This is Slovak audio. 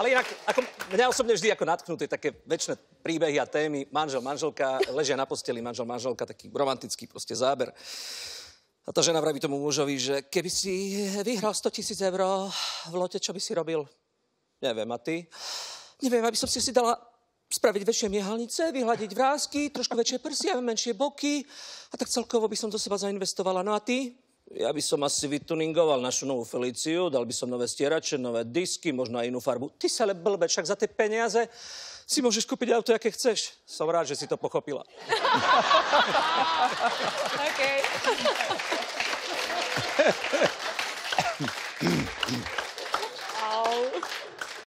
Ale inak, ako, mňa osobne vždy ako natknuté také väčšie príbehy a témy. Manžel, manželka, ležia na posteli, manžel, manželka, taký romantický proste záber. A tá žena vraví tomu mužovi, že keby si vyhral 100 tisíc eur v lote, čo by si robil? Neviem, a ty? Neviem, aby som si si dala spraviť väčšie miehalnice, vyhľadiť vrázky, trošku väčšie prsia, menšie boky a tak celkovo by som do seba zainvestovala. No a ty? Ja by som asi vytuningoval našu novú Feliciu, dal by som nové stierače, nové disky, možno aj inú farbu. Ty sa ale blbe, však za tie peniaze si môžeš kúpiť auto, aké chceš. Som rád, že si to pochopila. OK.